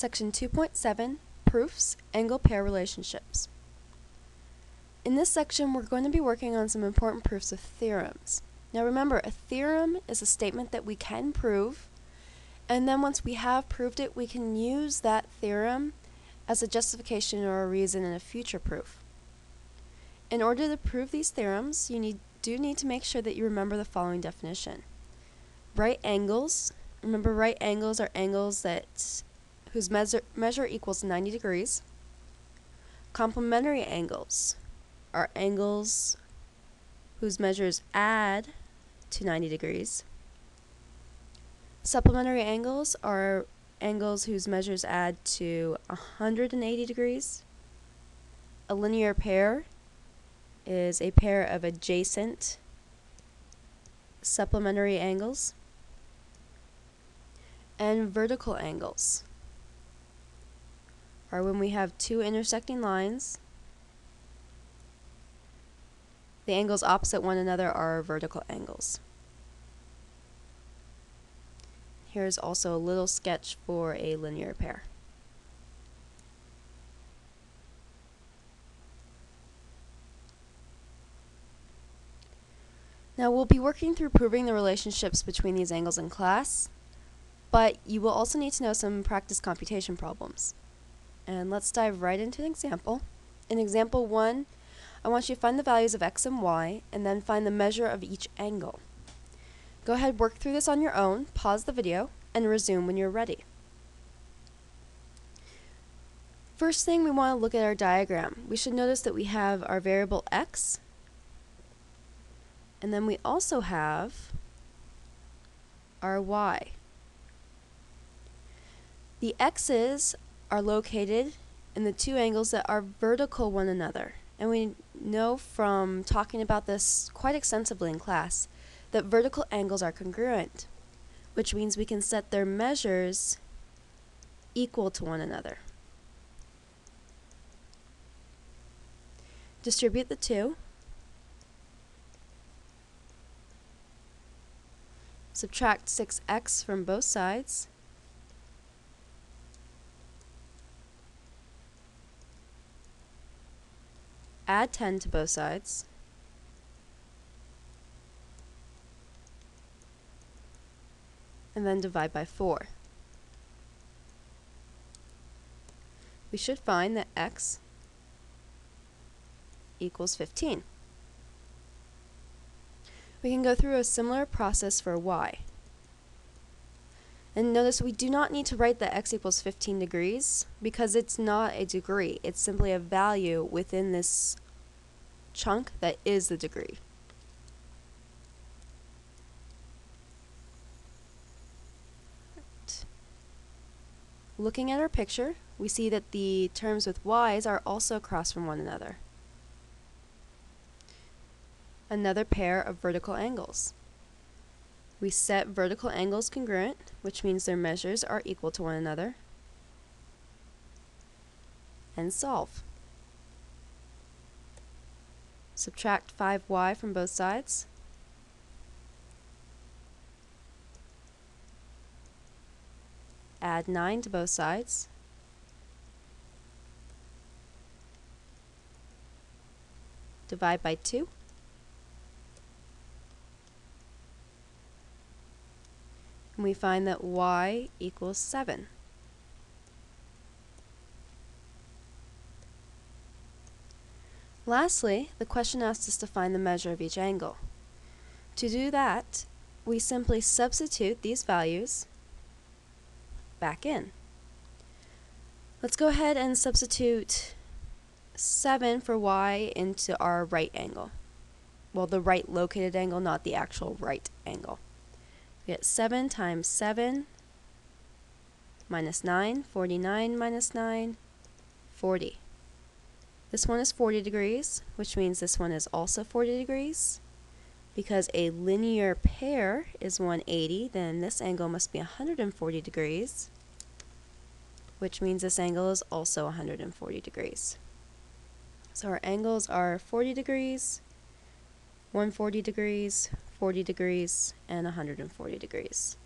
Section 2.7 Proofs, Angle Pair Relationships. In this section, we're going to be working on some important proofs of theorems. Now remember, a theorem is a statement that we can prove, and then once we have proved it, we can use that theorem as a justification or a reason in a future proof. In order to prove these theorems, you need, do need to make sure that you remember the following definition. Right angles, remember right angles are angles that whose measure, measure equals 90 degrees. Complementary angles are angles whose measures add to 90 degrees. Supplementary angles are angles whose measures add to 180 degrees. A linear pair is a pair of adjacent supplementary angles. And vertical angles are when we have two intersecting lines. The angles opposite one another are vertical angles. Here's also a little sketch for a linear pair. Now we'll be working through proving the relationships between these angles in class, but you will also need to know some practice computation problems. And let's dive right into an example. In example 1, I want you to find the values of x and y, and then find the measure of each angle. Go ahead, work through this on your own, pause the video, and resume when you're ready. First thing, we want to look at our diagram. We should notice that we have our variable x, and then we also have our y. The x's are located in the two angles that are vertical one another. And we know from talking about this quite extensively in class that vertical angles are congruent, which means we can set their measures equal to one another. Distribute the two. Subtract 6x from both sides. Add 10 to both sides. And then divide by 4. We should find that x equals 15. We can go through a similar process for y. And notice we do not need to write that x equals 15 degrees because it's not a degree. It's simply a value within this chunk that is the degree. Looking at our picture, we see that the terms with y's are also across from one another. Another pair of vertical angles. We set vertical angles congruent, which means their measures are equal to one another, and solve. Subtract 5y from both sides. Add 9 to both sides. Divide by 2. And we find that y equals 7. Lastly, the question asks us to find the measure of each angle. To do that, we simply substitute these values back in. Let's go ahead and substitute 7 for y into our right angle. Well, the right located angle, not the actual right angle. Get 7 times 7 minus 9, 49 minus 9, 40. This one is 40 degrees, which means this one is also 40 degrees. Because a linear pair is 180, then this angle must be 140 degrees, which means this angle is also 140 degrees. So our angles are 40 degrees, 140 degrees, 40 degrees, and 140 degrees.